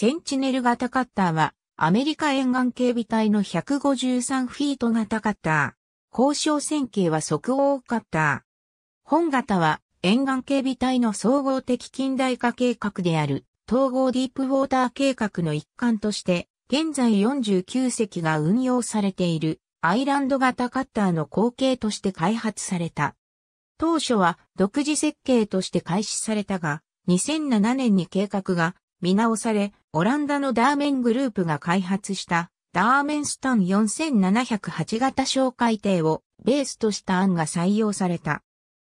センチネル型カッターは、アメリカ沿岸警備隊の153フィート型カッター。交渉線形は即応カッター。本型は、沿岸警備隊の総合的近代化計画である、統合ディープウォーター計画の一環として、現在49隻が運用されている、アイランド型カッターの後継として開発された。当初は独自設計として開始されたが、2007年に計画が見直され、オランダのダーメングループが開発したダーメンスタン4708型小海底をベースとした案が採用された。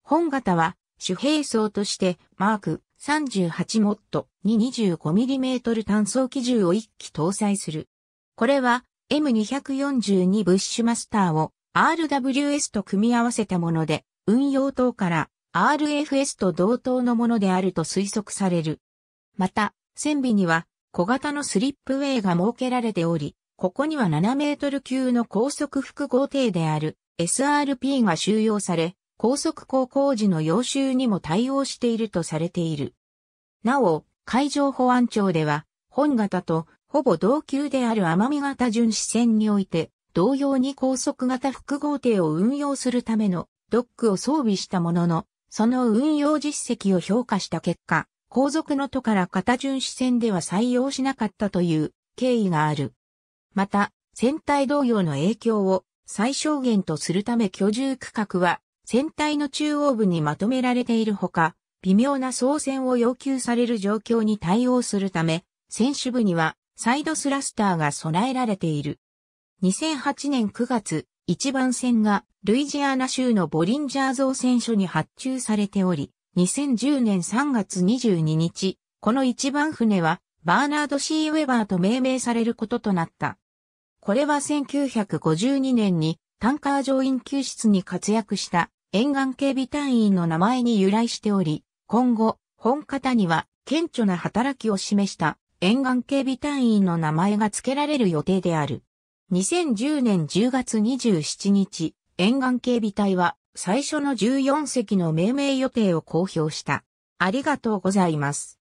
本型は主兵装としてマーク38モットに 25mm 単装機銃を1機搭載する。これは M242 ブッシュマスターを RWS と組み合わせたもので、運用等から RFS と同等のものであると推測される。また、船尾には小型のスリップウェイが設けられており、ここには7メートル級の高速複合艇である SRP が収容され、高速航行時の要収にも対応しているとされている。なお、海上保安庁では、本型とほぼ同級である奄美型巡視船において、同様に高速型複合艇を運用するためのドックを装備したものの、その運用実績を評価した結果、後続の都から型巡視船では採用しなかったという経緯がある。また、船体同様の影響を最小限とするため居住区画は船体の中央部にまとめられているほか、微妙な操船を要求される状況に対応するため、船首部にはサイドスラスターが備えられている。2008年9月、一番船がルイジアナ州のボリンジャー造船所に発注されており、2010年3月22日、この一番船はバーナード・シー・ウェバーと命名されることとなった。これは1952年にタンカー乗員救出に活躍した沿岸警備隊員の名前に由来しており、今後、本型には顕著な働きを示した沿岸警備隊員の名前が付けられる予定である。2010年10月27日、沿岸警備隊は最初の14席の命名予定を公表した。ありがとうございます。